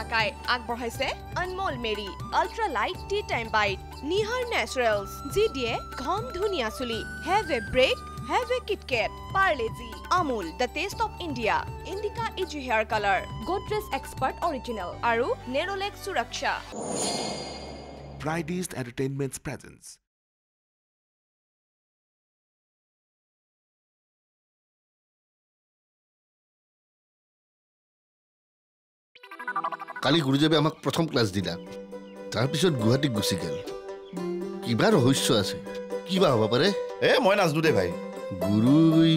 টাকাই আগবঢ়াইছে Anmol Marie ultra light tea time bite Nihar naturals যি দিয়ে ঘন ধুনীয়া চুলি have a break have a KitKat Parle G Amul the taste of India Indica easy hair colour Godrej expert original আৰু নেৰলেক সুৰক্ষা presence. কালি গুৰুদেৱে আমাক প্ৰথম ক্লাছ দিলা। তাৰপিছত গুৱাহাটীত গুচি গ'ল। কিবা ৰহস্য আছে। কিবা হ'ব পাৰে? এ মই নাজানো দে ভাই। গুৰুই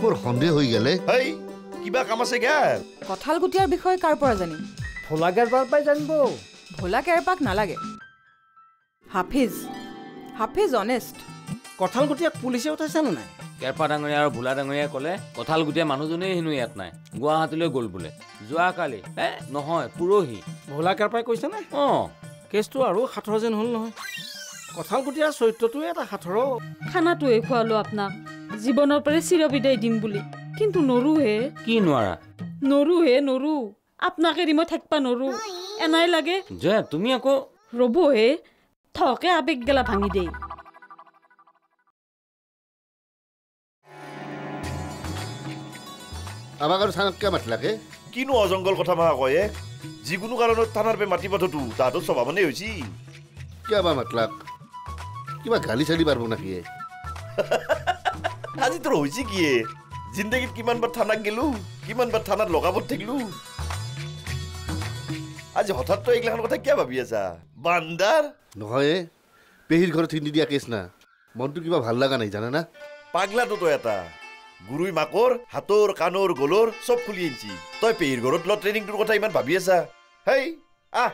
মোৰ সন্দেহ হৈ গ'লে হেই কিবা কাম আছে গাৰ কঁঠালগুটিয়াৰ বিষয়ে কাৰ পৰা জানিম? ভোলাগাৰ পাৰ পাই জানিব। ভোলা কেৰপাক নালাগে। হাফিজ হাফিজ অনেষ্ট কঁঠালগুটিয়াক পুলিচে উঠাইছেনে নাই? কেৰপা ডাঙৰীয়া আৰু ভোলা ডাঙৰীয়াই ক'লে কঁঠাল গোটেই মানুহজনেই হেনো ইয়াত নাই। গুৱাহাটীলৈ গ'ল বোলে। যোৱাকালি এ নহয় পৰহি। ভোলা কেৰপাই কৈছেনে অঁ। কেছটো আৰু সাঁথৰ যেন হ'ল নহয়। কঁঠালগুটিয়াৰ চৰিত্ৰটোৱে এটা সাঁথৰ খানাটোৱে খোৱালো আপোনাক। জীৱনৰ পৰা চিৰবিদায় দিম বুলি। কিন্তু নৰোহে কি নোৱাৰা? নৰোহে নৰো। আপোনাক এৰি মই থাকিবা নৰো। এনাই লাগে। যে তুমি আকৌ ৰ'বহে থকে আবেগ গেলা ভাঙি দেই। আমাক আৰু থানাত কিয় মাতিলাকে কিনো অজংগল কথা মাha কয়? যিকোনো কাৰণত থানাৰ পে মাতি পঠোতো তাহাঁতৰ স্বভাৱ মানে হৈছি। কিয় বা মাতলাক? কিবা গালি চালি পাৰব নেকি? আজি তোৰ হৈছে কি এ? জিন্দগীত কিমানবাৰ থানাত গেলো কিমানবাৰ থানাত লগাবত থাকিলো। আজি হঠাৎ তই এইগিলাখান কথা কিয় ভাবি আছা? বান্দাৰ? নহয় পেহীৰ ঘৰত হিন্দি দিয়া কেছ না। মনটো কিবা ভাল লগা নাই জানা না পাগলাটো তই এটা। গুৰুই মাকৰ হাতৰ কাণৰ গলৰ চব খুলি আনছি। তই পেহীৰ ঘৰত লোৱা ট্ৰেইনিংটোৰ কথা ইমান ভাবি আছা? হেই আহ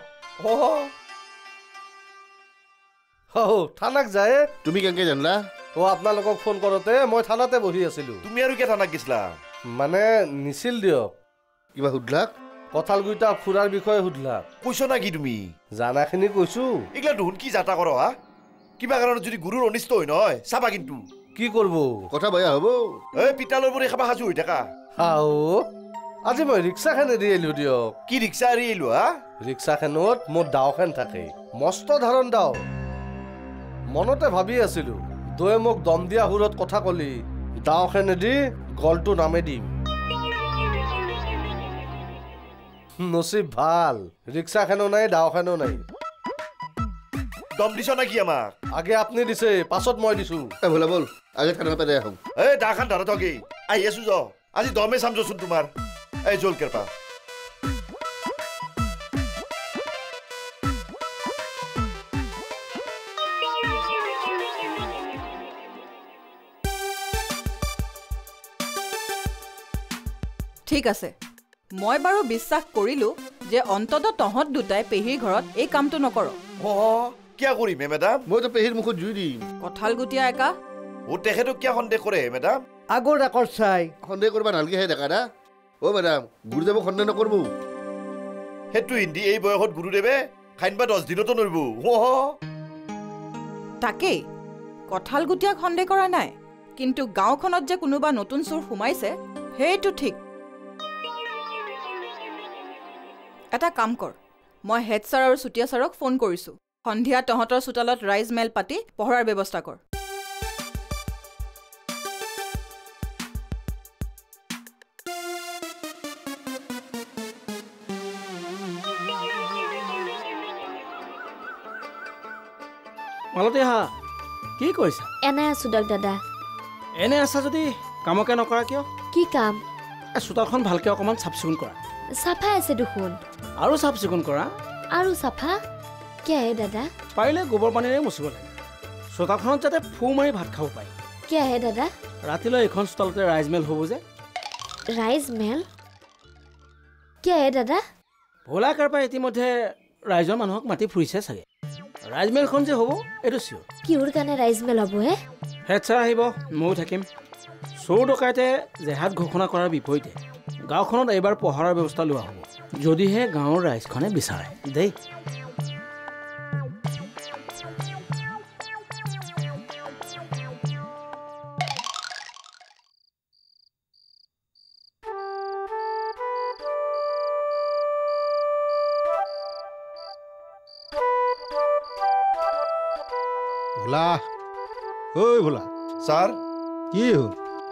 থানাক যায়। তুমি কেনেকে জানলা? অ' আপোনালোকক ফোন কৰোঁতে মই থানাতে বহি আছিলোঁ। তুমি আৰু কিয় থানাক গেছলা? মানে নিছিল দিয়ক। কিবা সুধলাক কঁঠালগুইটা ফুৰাৰ বিষয়ে সুধলাক কৈছ না কি তুমি? জানাখিনি কৈছোঁ। এইগিলা দেখোন কি যাতা কৰ হা? কিবা কাৰণত যদি গুৰুৰ অনিষ্ট হয় নহয় চাবা কিন্তু। কি কৰিব কথা বেয়া হ'ব। এই পিতালৰ পৰি খাবা সাজু হৈ থাকা। আও আজি মই ৰিক্সাখন এৰি আহিলোঁ দিয়ক। কি ৰিক্সা এৰি আহিলো হা? ৰিক্সাখনত মোৰ দাওখন থাকে মস্ত ধাৰণ দাও। মনতে ভাবি আছিলোঁ দৈ মোক দম দিয়া সুৰত কথা কলি দাওখনেদি গলটো নামে দিম। নচিব ভাল ৰিক্সাখনো নাই দাওখনো নাই। দম দিছ না কি আমাক? আগে আপুনি দিছে পাছত মই দিছোঁ। এ ভোলা বল। আগে থানাৰ পৰা আহোঁ এই দাখান ধৰা থকি আহি আছো য। আজি দমে চাম যচোন তোমাৰ। এই জল কেৰপা ঠিক আছে। মই বাৰু বিশ্বাস কৰিলোঁ যে অন্ততঃ তহঁত দুটাই পেহীৰ ঘৰত এই কামটো নকৰ। কিয় কৰিম মেডাম? মইতো পেহীৰ মুখত জুই দিম। কঁঠালগুটীয়া একা অ তেখেতক কিয় সন্দেহ কৰে হে মেডাম আগৰ ৰেকৰ্ড চাই। সন্দেহ কৰিব নালাগেহে ডেকা দা। অ' মেডাম গুৰুদেৱক সন্দেহ নকৰব সেইটো হিন্দী এই বয়সত গুৰুদেৱে খাইনবা দহ দিনতো নৰিব তাকেই কঁঠালগুটীয়াক সন্দেহ কৰা নাই কিন্তু গাঁওখনত যে কোনোবা নতুন চোৰ সোমাইছে সেইটো ঠিক। এটা কাম কৰ মই হেড ছাৰ আৰু চুতীয়া ছাৰক ফোন কৰিছোঁ। সন্ধিয়া তহঁতৰ চোতালত ৰাইজ মেল পাতি পহৰাৰ ব্যৱস্থা কৰ। মালতী হা কি কৰিছা? এনে আছো দিয়ক দাদা। এনে আছা যদি কামকে নকৰা কিয়? কি কাম? চোতালখন ভালকৈ অকণমান চাফ চিকুণ কৰা। চাফাই আছে দেখোন। আৰু চাফ চিকুণ কৰা? আৰু চাফা? কিয়াহে দাদা? পাৰিলে গোবৰ পানীৰে মুচিব লাগে। চোতালখনত যাতে ফু মাৰি ভাত খাব পাৰি। কিয়াহে দাদা? ৰাতিলৈ এইখন চোতালতে ৰাইজমেল হ'ব যে। ৰাইজ মেল? কিয়াহে দাদা? ভোলা কাৰপা ইতিমধ্যে ৰাইজৰ মানুহক মাতি ফুৰিছে চাগে। ৰাইজমেলখন যে হ'ব? এইটো চিয়ৰ কিহৰ কাৰণে ৰাইজ মেল হ'ব হে? হেড ছাৰ আহিব ময়ো থাকিম। চোৰ ডকাইতে জেহাত ঘোষণা কৰাৰ বিপৰীতে গাঁওখনত এইবাৰ পহৰাৰ ব্যৱস্থা লোৱা হ'ব। যদিহে গাঁৱৰ ৰাইজখনে বিচাৰে। দেই। ভোলা। ঐ ভোলা। ছাৰ? কি হ'ল?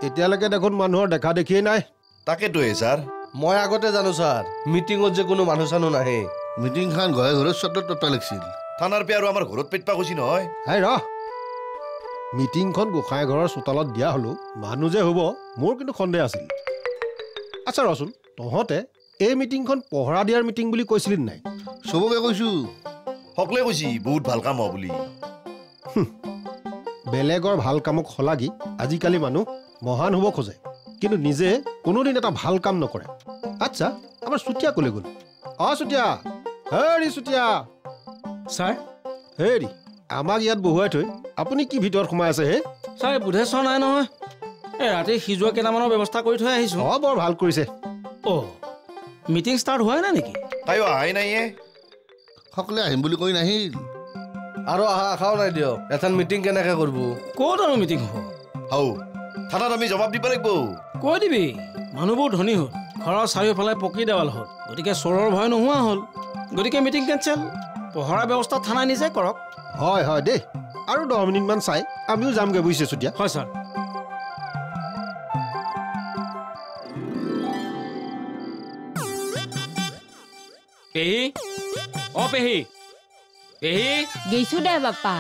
এতিয়ালৈকে দেখোন মানুহৰ দেখা দেখিয়ে নাই। তাকেতোহে ছাৰ। মই আগতে জানো ছাৰ। মিটিঙত যে কোনো মানুহ চানুহ নাহে। মিটিংখন ঘৰে ঘৰে চতত পাতবা লাগিছিল। থানাৰ পে আৰু আমাৰ ঘৰত পেটপা কৈছি নহয়। হাই ৰ মিটিংখন গোসাঁই ঘৰৰ চোতালত দিয়া হ'লেও মানুহ যে হ'ব মোৰ কিন্তু সন্দেহ আছিল। আচ্ছা ৰচোন তহঁতে এই মিটিংখন পহৰা দিয়াৰ মিটিং বুলি কৈছিলি নাই? চবকে কৈছো। সকলোৱে কৈছি বহুত ভাল কাম হ'ব বুলি। বেলেগৰ ভাল কামক শলাগি আজিকালি মানুহ মহান হ'ব খোজে। কিন্তু নিজে কোনোদিন এটা ভাল কাম নকৰে। আচ্ছা আমাৰ চুতীয়া ক'লে গ'ল? অঁ চুতীয়া। হেৰি চুতীয়া। ছাৰ? হেৰি আমাক ইয়াত বহুৱাই থৈ আপুনি কি ভিতৰত সোমাই আছে হে? ছাৰ বুধে চোৱা নাই নহয়। এই ৰাতি সিজোৱা কেইটামানৰ ব্যৱস্থা কৰি থৈ আহিছোঁ। অঁ বৰ ভাল কৰিছে। অ' মিটিং ষ্টাৰ্ট হোৱাই নাই নেকি? তাইও অহাই নাইয়ে। সকলোৱে আহিম বুলি কৈ নাহিল। আৰু আহা আশাও নাই দিয়ক। এখন মিটিং কেনেকে কৰিব? ক'ত আৰু মিটিং হ'ব? হাও থানাত আমি জবাব দিব লাগিব। কৈ দিবি। মানুহবোৰ ধনী হ'ল। ঘৰৰ চাৰিওফালে পকী দেৱাল হ'ল। গতিকে চোৰৰ ভয় নোহোৱা হ'ল। গতিকে মিটিং কেঞ্চেল পহৰা ব্যৱস্থা থানাই নিজে কৰক। হয় হয় দেই। আৰু দহ মিনিটমান চাই। আমিও যামগৈ বুজিছে চুতীয়া? হয় ছাৰ। পেহী? অ পেহী। পেহী গৈছো দে বাপা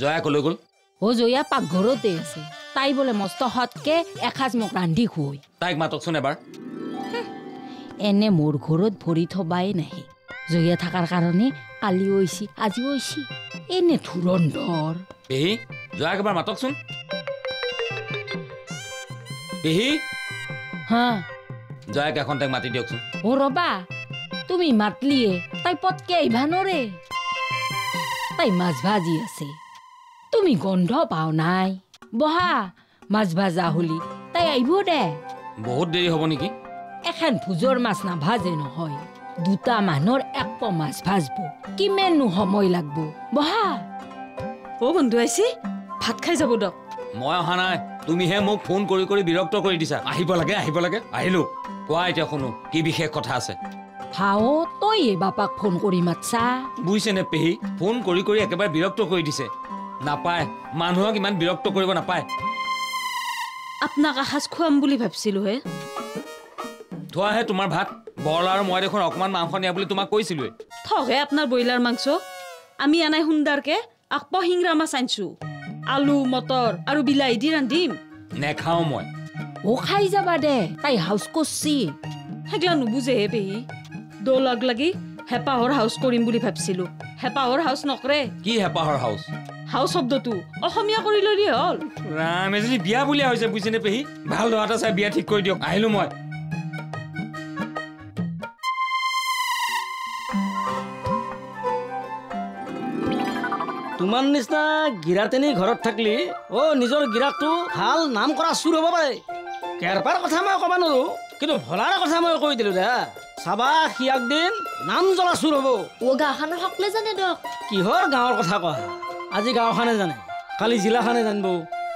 জয়া কলৈ গ'ল অ জয়া পাকঘৰতে আছে তাই বোলে মস্ত সৎকে এসাঁজ মোক ৰান্ধি খুৱাই তাইক মাতকচোন এবাৰ এনে মোৰ ঘৰত ভৰি থবাই নাহে জয়া থকাৰ কাৰণে কালি ঐছি আজি ঐছি এনে ধুৰন্ধৰ পেহী জয়াক এবাৰ মাতকচোন পেহী হা জয়াক এখন তাইক মাতি দিয়কচোন। অ ৰবা। তুমি মাতলিয়ে তাই পটকে আহিবা নৰে। তাই মাছ ভাজি আছে। তুমি গন্ধ পাও নাই। বহা মাছ ভাজা হলি তাই আহিব দে। বহুত দেৰি হ'ব নেকি? এখন ভোজৰ মাছ নাভাজে নহয়। দুটা মানুহৰ এক প মাছ ভাজব। কিমাননো সময় লাগব? বহা। অ বন্ধু আহিছে। ভাত খাই যাব দক। মই অহা নাই। তুমিহে মোক ফোন কৰি কৰি বিৰক্ত কৰি দিছা। আহিব লাগে আহিব লাগে। আহিলো। কোৱা এতিয়া শুনো কি বিশেষ কথা আছে? হাও তই এই বাপাক ফোন কৰি মাতছা। বুজিছেনে পেহী? ফোন কৰি কৰি একেবাৰে বিৰক্ত কৰি দিছে। নাপায় মানুহক ইমান বিৰক্ত কৰিব নাপায়। আপোনাক এসাঁজ খুৱাম বুলি ভাবছিলো হে। থোৱাহে তোমাৰ ভাত। বৰলা আৰু মই দেখোন অকণমান মাংস নিয়া বুলি তোমাক কৈছিলোৱে থকহে আপোনাৰ ব্ৰইলাৰ মাংস। আমি আনাই সুন্দৰকে আকপ শিংৰা মাছ আনছো। আলু মটৰ আৰু বিলাহী দি ৰান্ধিম। নেখাওঁ মই। অ খাই যাবা দে তাই হাউচ কৰছি। সেইগিলা নুবুজেহে পেহী দৌ লগ লাগি হেঁপাহৰ হাউচ কৰিম বুলি ভাবছিলো। হেঁপাহৰ হাউচ নকৰে। কি হেঁপাহৰ হাউচ হাউচ শব্দটো অসমীয়া কৰি ললি হ'ল। ৰাম এজনী বিয়া বুলিয়া হৈছে বুজিছেনে পেহী? ভাল ল'ৰা এটা চাই বিয়া ঠিক কৰি দিয়ক। আহিলো মই। তোমাৰ নিচিনা গিৰাটেনী ঘৰত থাকিলে অ নিজৰ গিৰাকটো ভাল নাম কৰা চুৰ হ'ব পাৰে। কেৰপাৰ কথা মই ক'ব নোৱাৰো কিন্তু ভলাৰ কথা মই কৈ দিলো দে। চাবা সি একদিন নাম জ্বলা চুৰ হ'ব। অ গাঁওখনৰ সকলোৱে জানে দক কিহৰ গাঁৱৰ কথা কোৱা? আজি গাঁওখনে জানে কালি জিলাখনে জানিব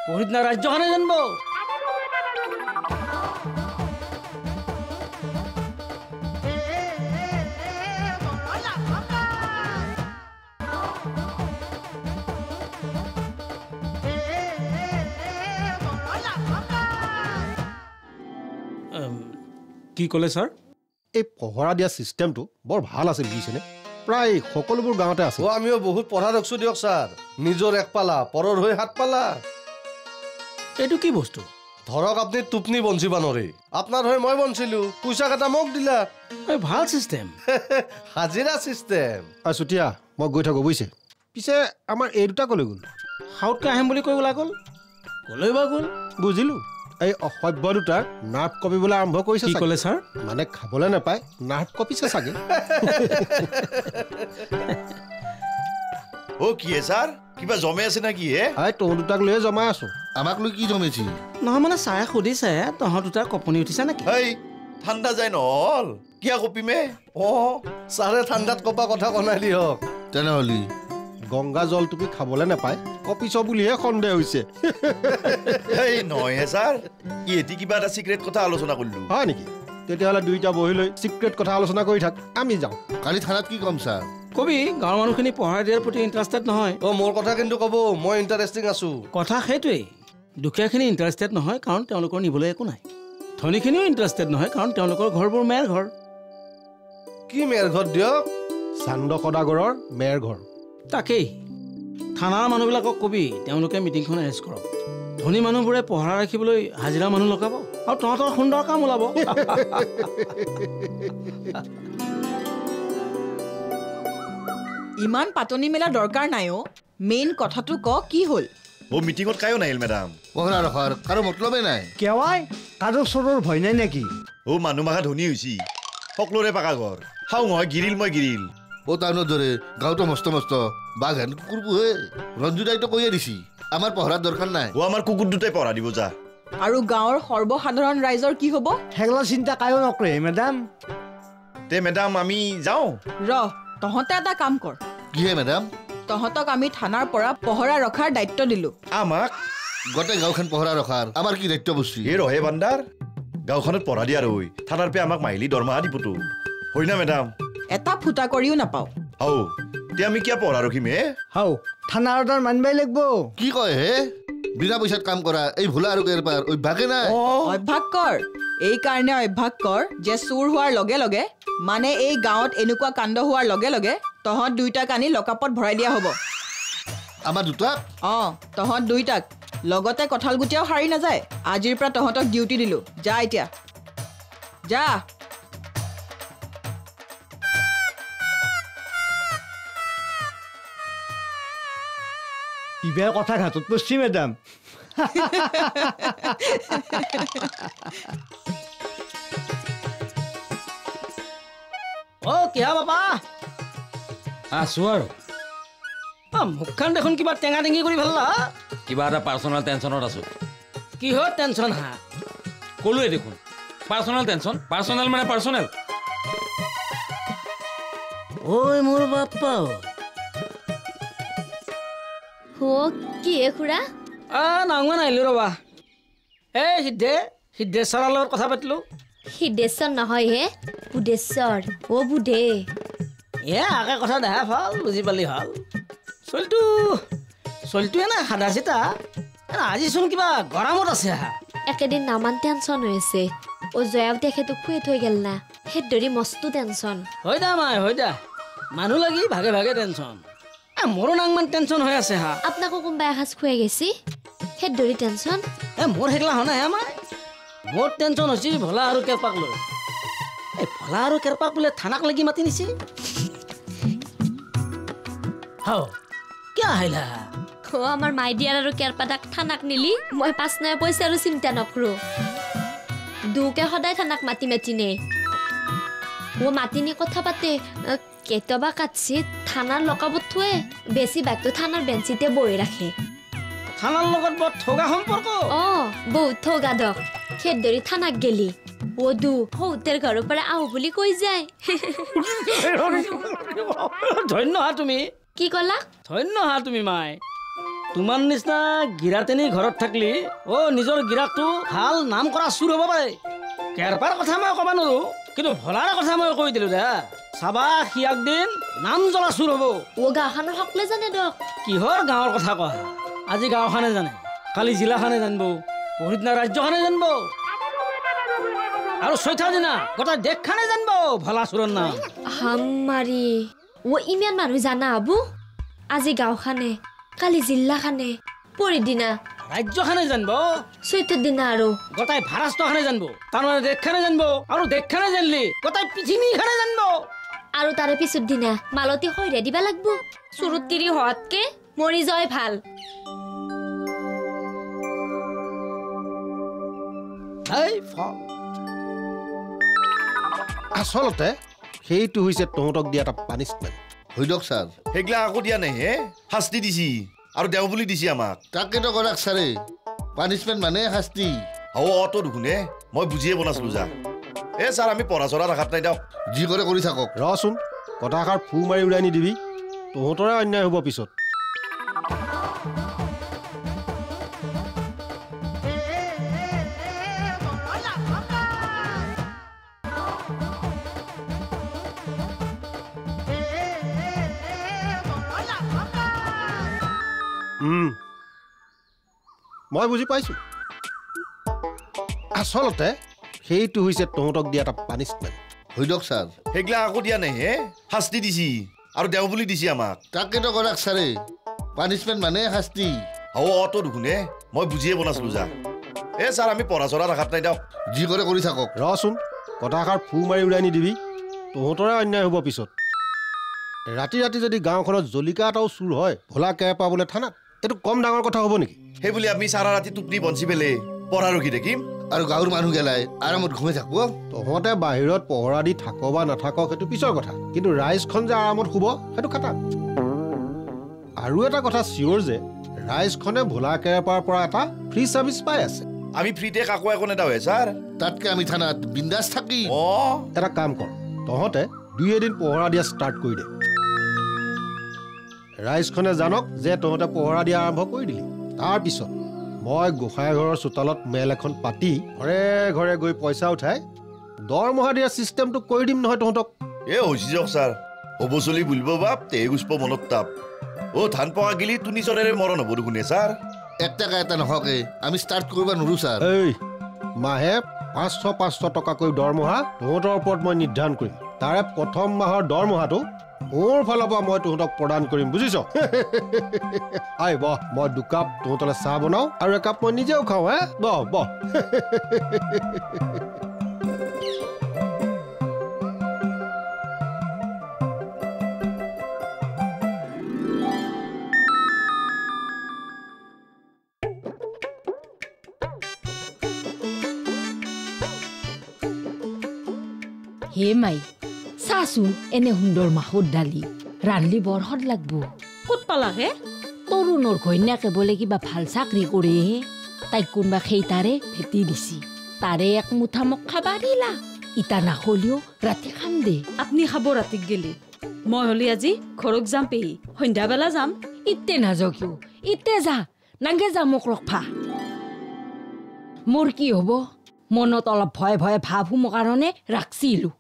পৰহিদিনা ৰাজ্যখনে জানিব। কি ক'লে ছাৰ? এই পহৰা দিয়া ছিষ্টেমটো বৰ ভাল আছিল বুজিছেনে? প্ৰায় সকলোবোৰ গাঁৱতে আছে অ আমিও বহুত পঢ়া ৰাখছো দিয়ক ছাৰ। নিজৰ এক পালা পৰৰ হৈ হাত পালা। এইটো কি বস্তু? ধৰক আপুনি টোপনি বঞ্চিব নোৱাৰে। আপোনাৰ হৈ মই বঞ্চিলো পইচা কেইটা মোক দিলা। এই ভাল ছিষ্টেম। হাজিৰা ছিষ্টেম। আৰু চুতীয়া মই গৈ থাকোঁ বুজিছে? পিছে আমাৰ এই দুটা ক'লৈ গ'ল? সাউতকৈ আহিম বুলি কৈ ওলাই গ'ল? ক'লৈ বা গ'ল? বুজিলোঁ। এই অসভ্য দুটাৰ নাৰ্ভ কপিবলৈ আৰম্ভ কৰিছে কি। ক'লে ছাৰ? মানে খাবলৈ নাপায় নাৰ্ভ কপিছে চাগে। অ' কি হে ছাৰ? কিবা জমে আছে নে কি হে? এই তহঁত দুটাক লৈয়ে জমাই আছোঁ। আমাক লৈ কি জমেছি? নহয় মানে ছাৰে সুধিছে তহঁত দুটা কপনি উঠিছে নেকি? হেই ঠাণ্ডা যায় নহ'ল। কিয় কপিমে? অঁ ছাৰে ঠাণ্ডাত কপা কথা কনাই দিয়ক। তেনেহ'লে গংগা জলটুপি খাবলৈ নাপায়। কপিছ বুলিহে সন্দেহ হৈছে। এই নহয় ছাৰ। ইহঁতি কিবা এটা চিক্ৰেট কথা আলোচনা কৰিলো। হয় নেকি? তেতিয়াহ'লে দুইটা বহি লৈ চিক্ৰেট কথা আলোচনা কৰি থাক। আমি যাওঁ। কালি থানাত কি ক'ম ছাৰ? কবি গাঁৱৰ মানুহখিনি পঢ়াই দিয়াৰ প্ৰতি ইণ্টাৰেষ্টেড নহয়। অ' মোৰ কথা কিন্তু ক'ব মই ইণ্টাৰেষ্টিং আছোঁ। কথা সেইটোৱেই। দুখীয়াখিনি ইণ্টাৰেষ্টেড নহয় কাৰণ তেওঁলোকৰ নিবলৈ একো নাই। ধনীখিনিও ইণ্টাৰেষ্টেড নহয় কাৰণ তেওঁলোকৰ ঘৰবোৰ মেৰ ঘৰ। কি মেৰ ঘৰত দিয়ক? চান্দ সদাগৰৰ মেৰ ঘৰ। তাকেই। থানাৰ মানুহবিলাকক কবি তেওঁলোকে মিটিংখন এৰেঞ্জ কৰক। ধনী মানুহবোৰে পহৰা ৰাখিবলৈ হাজিৰা মানুহ লগাব আৰু তহঁতৰ সুন্দৰ কাম ওলাব। ইমান পাতনি মেলা দৰকাৰ নাই অ' মেইন কথাটো ক কি হ'ল? মিটিঙত কায়ো নাহিল মেডাম পহৰা ৰখাৰ কাৰো মতলবেই নাই। কেৱাই? কাৰো চোৰৰ ভয় নাই নেকি? অ মানুহ মাখা ধনী হৈছি। সকলোৰে পাকা ঘৰ। খাওঁ হয় গিৰিল মই গিৰিল। টাউনৰ দৰে গাঁৱতো মস্ত মস্ত বাঘ হেন কুকুৰ পোহে। ৰঞ্জু দাইতো কৈয়ে দিছি আমাৰ পহৰাৰ দৰকাৰ নাই। অ আমাৰ কুকুৰ দুটাই পঢ়া দিব যা। আৰু গাঁৱৰ সৰ্বসাধাৰণ ৰাইজৰ কি হ'ব? সেগলা চিন্তা কায়ো নকৰে মেডাম। তে মেডাম আমি যাওঁ। ৰ তহঁতে এটা কাম কৰ। কিহে মেডাম? তহঁতক আমি থানাৰ পৰা পহৰা ৰখাৰ দায়িত্ব দিলোঁ। আমাক? গোটেই গাঁওখন পহৰা ৰখাৰ আমাৰ কি দায়িত্ব বস্তু? এই ৰহে বান্দাৰ গাঁওখনত পঢ়া দিয়া ৰৈ থানাৰ পে আমাক মাহিলী দৰমহা দিবতো হয় না মেডাম? এটা ফুটা কৰিও নাপাওঁ। হাও তে আমি কিয় পঢ়া ৰখিম হে? হাও থানা অৰ্ডাৰ মানিবই লাগিব। কি কয় হে? বিনা পইচাত কাম কৰা এই ভোলা আৰু কেৰপাৰ অভ্যাসে নাই। অভ্যাস কৰ। এই কাৰণে অভ্যাস কৰ যে চুৰ হোৱাৰ লগে লগে মানে এই গাঁৱত এনেকুৱা কাণ্ড হোৱাৰ লগে লগে তহঁত দুইটাক আনি লকাপত ভৰাই দিয়া হ'ব। আমাৰ দুটাক? অঁ তহঁত দুইটাক। লগতে কঁঠাল গুটিয়াও সাৰি নাযায়। আজিৰ পৰা তহঁতক ডিউটি দিলোঁ। যা এতিয়া। যা। কিবাৰ কথা ঘাটত পৰছি মেডাম অ কিহা বাপা আছোঁ আৰু। মুখখন দেখোন কিবা টেঙা টেঙি কৰি ভালো কিবা এটা পাৰ্চনেল টেনশ্যনত আছোঁ। কিহৰ টেনশ্যন হা? ক'লোৱে দেখোন। পাৰ্চনেল টেনশ্যন পাৰ্চনেল মানে পাৰ্চনেল ঐ মোৰ বাপ্পা হো কি হে খুৰা আ নাঙা নাহিলোঁ ৰ'বা এই সিদ্ধে সিদ্ধেশ্বৰৰ লগত কথা পাতিলোঁ সিদ্ধেশ্বৰ নহয় হে বুধেশ্বৰ অ' বুধে এ আকে কথা দেখা ভাল বুজি পালি ভাল চলিটো চলিটোৱে নাই সাদা চিতা আজিচোন কিবা গৰমত আছে হা একেদিন নামান টেনচন হৈ আছে অ' জয়াও তেখেতক খুৱাই থৈ গেল না সেই ধৰি মস্তো টেনচন হয় দা মাই হয় দা মানুহ লাগি ভাগে ভাগে টেনশ্যন এ মোৰো নাংমান টেনশ্যন হৈ আছে হা। আপোনাকো কোনোবা এসাঁজ খুৱাই গেছি? সেই ধৰি টেনচন এ মোৰ সেইগিলা হোৱা নাই হে মাই মোৰ টেনশ্যন হৈছে ভলা আৰু কেৰপাক লৈ। এই ভলা আৰু কেৰপাক বোলে থানাক লাগি মাতি নিছে। হাও কিয় আহিলা? অ' আমাৰ মাইডিয়াৰ আৰু কেৰপাদাক থানাক নিলি মই পাঁচ নাই পইচা আৰু চিন্তা নকৰোঁ। দুকে সদায় থানাক মাতি মাতি নে অ' মাতি নি কথা পাতে কেতিয়াবা কাটছি থানাৰ লকাবত থোৱে বেছি থানাৰ বেঞ্চিতে বহি ৰাখে। থানাৰ লগত বৰ ঠগা সম্পৰ্ক? অ' বহুত থৌগা দক। খেত ধৰি থানাক গেলি। অ' দু সৌতেৰ ঘৰৰ পৰা আহো বুলি কৈ যায়। ধন্য হা তুমি। কি ক'লা? ধন্য হা তুমি মাই। তোমাৰ নিচিনা গিৰাটেনী ঘৰত থাকিলি অ নিজৰ গিৰাকটো ভাল নাম কৰা চুৰ হ'ব পাৰে। কেৰপাৰ কথা মই ক'ব নোৱাৰো কিন্তু ভলাৰ কথা মই কৈ দিলো দে। চাবা সিয়াক দিন নাম জ্বলা চুৰ হ'ব। অ' গাঁওখনৰ সকলোৱে জানে দক। কিহৰ গাঁৱৰ কথা কোৱা? আজি গাঁওখনে জানে কালি জিলাখনে জানিব পৰহিদিনা ৰাজ্যখনে জানিব। আৰু চৈথা দিনা গোটেই দেশখনে জানিব ভলা চোৰৰ নাম। হাম্মাৰি অ' ইমান মানুহ জানা আবু? আজি গাঁওখানে কালি জিলাখানে পৰিদিনা ৰাজ্যখনে জানিব। চৈত্যৰ দিনা আৰু। গোটাই ভাৰাষ্ট্ৰখনে জানিব তাৰমানে দেশখনে জানিব আৰু দেশখনে জানিলি গোটাই পৃথিৱীখনে জানিব। আৰু তাৰে পিছৰ দিনা মালতী দিবা লাগব। চুৰুত তিৰি হোৱাতকে মৰি যোৱাই ভাল। আচলতে সেইটো হৈছে তহঁতক দিয়া এটা পানিছমেণ্ট হৈ দিয়ক ছাৰ। সেইগিলা আকৌ দিয়া নাই হে? শাস্তি দিছি। আৰু দেও বুলি দিছি আমাক। তাকেতো কৰক ছাৰে। পানিছমেণ্ট মানে শাস্তি। হ'ব অত দেখোনে মই বুজিয়ে বনাইছিলোঁ যা। এই ছাৰ আমি পঢ়া চৰা নাখাত নাই দিয়ক। যি কৰে কৰি থাকক। ৰচোন কথা এষাৰ ফু মাৰি উলিয়াই নিদিবি। তহঁতৰে অন্যায় হ'ব পিছত। মই বুজি পাইছোঁ। আচলতে সেইটো হৈছে তহঁতক দিয়া এটা পানিছমেণ্ট হৈ দিয়ক ছাৰ। সেইগিলা আকৌ দিয়া নাই হে? শাস্তি দিছি আৰু দেও বুলি দিছি আমাক। তাকেতো কৰাক ছাৰে। পানিছমেণ্ট মানে শাস্তি। হ'ব অত দুখোনে মই বুজিয়ে বনাইছিলোঁ যা। এ ছাৰ আমি পঢ়া চঢ়া ৰাখাত নাই দিয়ক যি কৰে কৰি থাকক। ৰচোন কথাষাৰ ফু মাৰি উৰাই নিদিবি। তহঁতৰে অন্যায় হ'ব পিছত। ৰাতি ৰাতি যদি গাঁওখনত জলিকা এটাও চুৰ হয় ভোলা কেৰ পাবলৈ থানাত এইটো কম ডাঙৰ কথা হ'ব নেকি? সেই বুলি আমি চাৰা ৰাতি টোপনি বঞ্চি পেলাই পঢ়া ৰখি থাকিম। আৰু গাঁৱৰ মানুহ গেলাই আৰামত ঘুমাই থাকিব। তহঁতে বাহিৰত পহৰা দি থাক বা নাথাক সেইটো পিছৰ কথা। কিন্তু ৰাইজখন যে আৰামত শুব সেইটো খাটাং আৰু এটা কথা চিয়ৰ যে ৰাইজখনে ভোলা কেৰেপাৰ পৰা এটা ফ্ৰী ছাৰ্ভিচ পাই আছে। আমি ফ্ৰীতে কাকো একো নেদাওঁ ছাৰ। তাতকে আমি থানাত বিন্দাছ থাকি। অঁ। এটা কাম কৰ তহঁতে দুই এদিন পহৰা দিয়া ষ্টাৰ্ট কৰি দে। ৰাইজখনে জানক যে তহঁতে পহৰা দিয়া আৰম্ভ কৰি দিলি। তাৰপিছত মই গোসাঁই ঘৰৰ চোতালত মেল এখন পাতি ঘৰে ঘৰে গৈ পইচা উঠাই দৰমহা দিয়া ছিষ্টেমটো কৰি দিম নহয় তহঁতক। এ হৈছে যাওক ছাৰ। হ'ব চলি বুলিব বাপ তেহে গুচপ মনত তাপ। অ' ধান পকা গিলি তুনি চৰেৰে মৰণ হ'ব দেখোনে ছাৰ? এক টকা এটা নহকে আমি ষ্টাৰ্ট কৰিব নোৱাৰো ছাৰ। এই মাহে পাঁচশ পাঁচশ টকাকৈ দৰমহা তহঁতৰ ওপৰত মই নিৰ্ধাৰণ কৰিম। তাৰে প্ৰথম মাহৰ দৰমহাটো মোৰ ফালৰ পৰা মই তহঁতক প্ৰদান কৰিম বুজিছ? আই বহ মই দুকাপ তহঁতলৈ চাহ বনাওঁ আৰু একাপ মই নিজেও খাওঁ হে? বহ বহ। হে মাই চাচোন এনে সুন্দৰ মাহত দালি। ৰান্ধলি বৰ সদ লাগব। ক'ত পালা হে তৰুণৰ ঘৈণীয়াকে বোলে কিবা ভাল চাকৰি কৰেহে। তাইক কোনোবা সেইতাৰে ভেটি দিছি। তাৰে এক মুঠা মোক খাবা দিলা। ইটা নাখলিও ৰাতি খাম দে। আপুনি খাব ৰাতিক গেলি। মই হ'লে আজি ঘৰত যাম পেহী। সন্ধ্যাবেলা যাম। ইতে নাযাওঁ কিয়? ইতে যা। নাগে যা মোক ৰখা মোৰ কি হ'ব? মনত অলপ ভয় ভয় ভাৱ সোমৰ কাৰণে ৰাখছিলো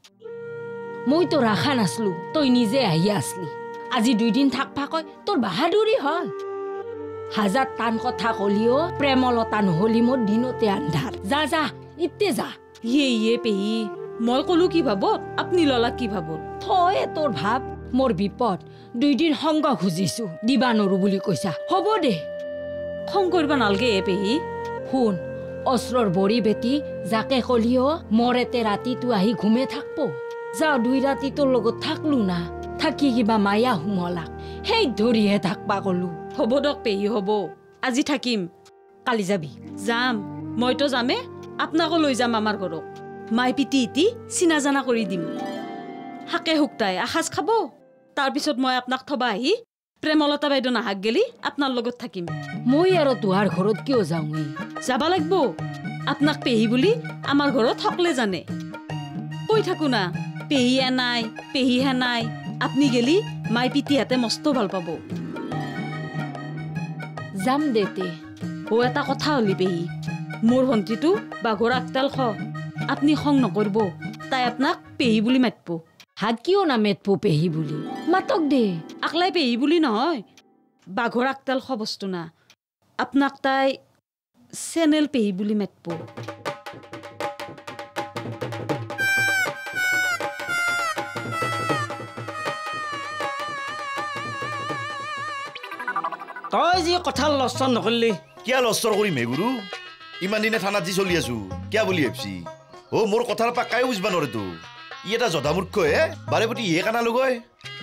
মইতো ৰাখা নাছিলো তই নিজে আহি আছলি। আজি দুইদিন থাকবা কয় তোৰ বাহাদুৰি হ'ল হাজাৰ টান কথা কলিও প্ৰেমলতা নহলি মোৰ দিনতে আন্ধাৰ। যা যা ইতে যা। ইয়ে ইয়ে পেহী মই ক'লো কি ভাবত আপুনি ললা কি ভাবত থয়ে তোৰ ভাৱ মোৰ বিপদ। দুইদিন সংগ খুজিছো দিবা নৰো বুলি কৈছা। হ'ব দে। খং কৰিব নালগে হে পেহী। শুন অস্ত্ৰৰ বৰি বেটি যাকে কলিও মোৰ এতে ৰাতিটো আহি ঘুমে থাকব। যাওঁ দুই ৰাতি তোৰ লগত থাকলো না থাকি কিবা মায়া সোমলাক সেই ধৰিহে থাকবা কলো হ'ব দক পেহী হ'ব। আজি থাকিম। কালি যাবি। যাম। মইতো যামে। আপোনাকো লৈ যাম আমাৰ ঘৰক মাই পিটি ইটি চিনা জানা কৰি দিম। শাকে শুকতাই আসাজ খাব? তাৰপিছত মই আপোনাক থবা আহি। প্ৰেমলতা বাইদেউ নাহাক গেলি আপোনাৰ লগত থাকিম। মই আৰু তোহাৰ ঘৰত কিয় যাওঁ যাব লাগিব। আপোনাক পেহী বুলি আমাৰ ঘৰত সকলে জানে। কৈ থাকো না। পেহী এনাই পেহী হেনাই আপুনি গেলি মাই পিতিহাতে মস্ত ভাল পাব। যাম দে তে অ এটা কথা হ'লি পেহী। মোৰ ভণ্টিটো বাঘৰ আগতাল খ। আপুনি খং নকৰিব তাই আপোনাক পেহী বুলি মাতিব। হাত কিয় নামেতব পেহী বুলি? মাতক দে। আকলাই পেহী বুলি নহয় বাঘৰ আগতাল খ বস্তু না। আপোনাক তাই চেনেল পেহী বুলি মাতিব। তই যি কথা লচন নকৰিলি কিয় লস্তৰ কৰিম হে গুৰু? ইমান দিনে থানাত যি চলি আছো কিয় বুলি ভাবছি? অ' মোৰ কথাৰ পৰা কায়ো বুজবা নৰেতো ই এটা জধামূৰ্খ হে বাৰে প্ৰতি ইহে কানা লগৈ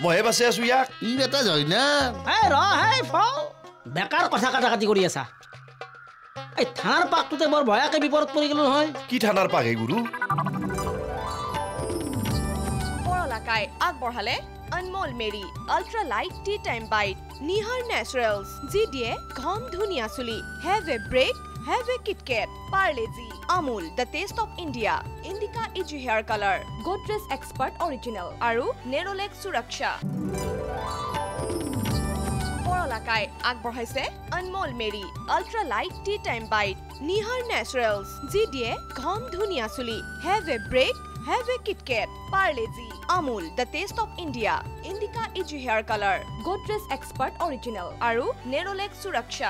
মইহে বাচি আছো ইয়াক। ই এটা জইনা। বেকাৰ কথা কাটা কাটি কৰি আছা। এই থানাৰ পাকটোতে বৰ ভয়াকে বিপদত পৰি গলো নহয়। কি থানাৰ পাক হে গুৰু? আগবঢ়ালে। Anmol Marie ultra light tea time bite Nihar naturals যি দিয়ে ঘম ধুনীয়া চুলি have a break have a KitKat Parle G Amul the taste of India Indica easy hair colour Godrej expert original আৰু নেৰলেক সুৰক্ষা পৰলাকাই আগবঢ়াইছে Anmol Marie ultra light tea time bite Nihar naturals যি দিয়ে ঘম ধুনীয়া চুলি have a break have a KitKat Parle G Amul the taste of India Indica easy hair colour Godrej expert original আৰু নেৰলেক সুৰক্ষা